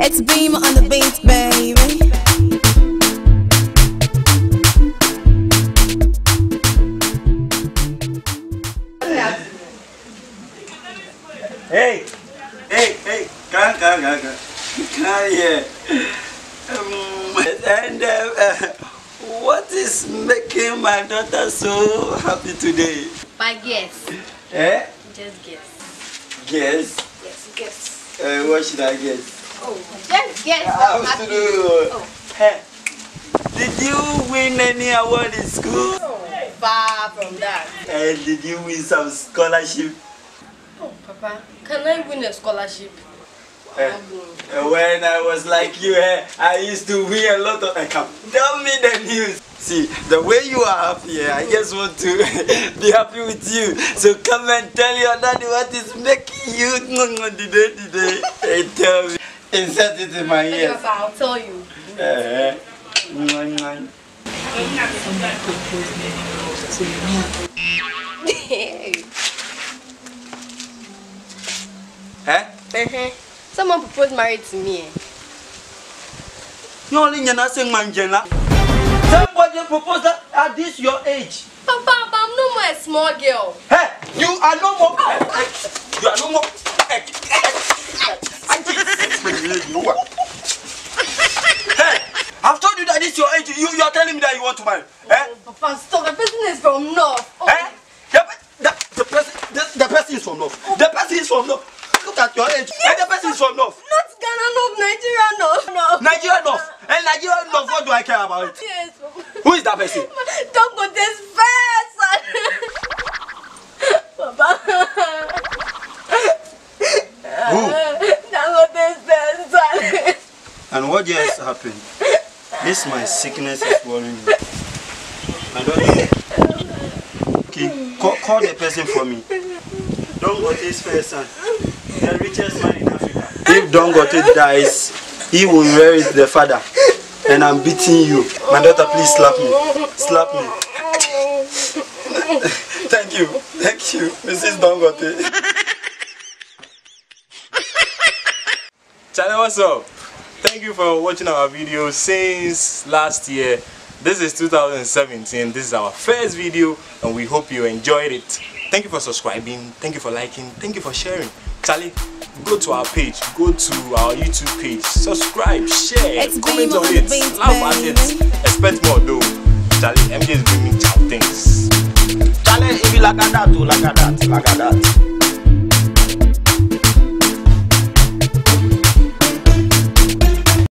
It's Beam on the beat, baby. Hey, hey, hey, come, come, come, come, come here. Um, and uh, uh, what is making my daughter so happy today? By guess. Eh? Just guess. Guess. Yes, guess. Uh, what should I guess? Oh, just guess. How Happy. to do? Oh. Hey, did you win any award in school? Far from that. And did you win some scholarship? Oh, Papa, can I win a scholarship? Eh, uh, when I was like you, eh, I used to win a lot of. Uh, come, tell me the news. See, the way you are happy, I just want to be happy with you. So come and tell your daddy what is making you today, today. Hey, tell me. Insert it in my ear. Papa, I'll tell you. Eh, mwah. Eh? uh-huh. Someone proposed marriage to me. eh. You only know saying Somebody proposed that at this your age. Papa, but I'm no more a small girl. Hey, you are no more. You are no more. Hey, I've told you that this your age. You, you are telling me that you want to marry. Eh? Papa, stop. The person is from North. Oh, Eh? The, the, the, person, the, the person is from North. The person is from North. Look at your age. And the person is from North. Not Ghana, North, Nigeria, North. No. Nigeria North. And Nigeria North, what do I care about it? Yes, person? Don't go this fast. Papa. Who? Don't go this fast. And what just happened? This my sickness is worrying me. I don't Okay, call, call the person for me. Dangote's first son. The richest man in Africa. If Dangote dies, he will marry the father. And I'm beating you. My daughter, please slap me. Slap me. Thank you. Thank you, Mrs. Dangote. Channel, what's up? Thank you for watching our video since last year. This is 2017. This is our first video and we hope you enjoyed it. Thank you for subscribing. Thank you for liking. Thank you for sharing. Charlie, go to our page. Go to our YouTube page. Subscribe, share, It's comment on on it. the beat, Laugh at it. Expect more though. Charlie, MJ is bringing chow things. Charlie, if you like that, like that, like that.